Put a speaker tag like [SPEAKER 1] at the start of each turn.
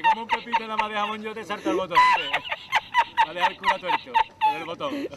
[SPEAKER 1] te como un pepito nada más de jamón yo te salto el botón. Va a dejar el cura tuerto con el botón.